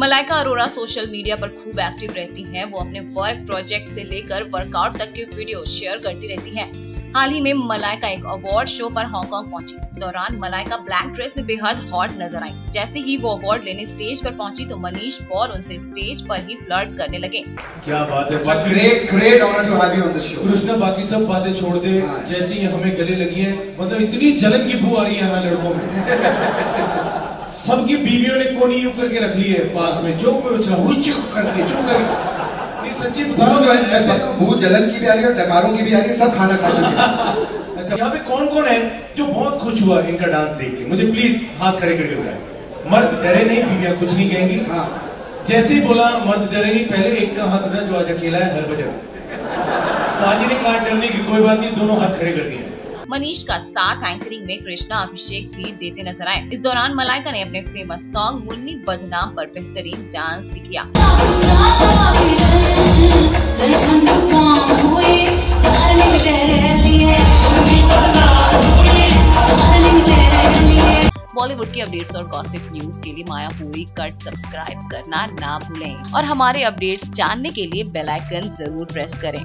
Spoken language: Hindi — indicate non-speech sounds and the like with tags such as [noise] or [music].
मलाइका अरोरा सोशल मीडिया पर खूब एक्टिव रहती हैं। वो अपने वर्क प्रोजेक्ट से लेकर वर्कआउट तक के वीडियो शेयर करती रहती हैं। हाल ही में मलाइका एक अवार्ड शो पर हांगकांग पहुँची। इस दौरान मलाइका ब्लैक ड्रेस में बेहद हॉट नज़र आई। जैसे ही वो अवार्ड लेने स्टेज पर पहुँची तो मनीष पॉल उनसे स्टेज पर ही फ्लर्ट करने लगे। क्या बात है बाकी great, great honor to have you on this show. Krishna बाकी सब बातें छोड़ दे हाँ। जैसे ही हमें गले लगी है मतलब इतनी जलन की बू आ रही है यहाँ लड़कों में। [laughs] सबकी बीवियों ने कोनी यूँ करके रख ली है पास में जो कोई करके चुप करके। सच्ची भूत ऐसे तो भूत जलन की भी आ रही है डकारों की भी आ रही है सब खाना खा चुके हैं। [laughs] अच्छा यहाँ पे कौन कौन है जो बहुत खुश हुआ इनका डांस देख के? मुझे प्लीज़ हाथ खड़े करके बताए। मर्द डरे नहीं बीवियाँ कुछ नहीं कहेंगी। हाँ। जैसे ही बोला मर्द डरे नहीं पहले एक का हाथ उठा जो आज अकेला है हर बजट ताजी ने कहा डरने की कोई बात नहीं दोनों हाथ खड़े कर दिए। मनीष का साथ एंकरिंग में कृष्णा अभिषेक भी देते नज़र आए। इस दौरान मलाइका ने अपने फ़ेमस सॉन्ग मुन्नी बदनाम पर बेहतरीन डांस भी किया। बॉलीवुड की अपडेट्स और गॉसिप न्यूज़ के लिए माया पूरी कट सब्सक्राइब करना ना भूलें और हमारे अपडेट्स जानने के लिए बेल आइकन ज़रूर प्रेस करें.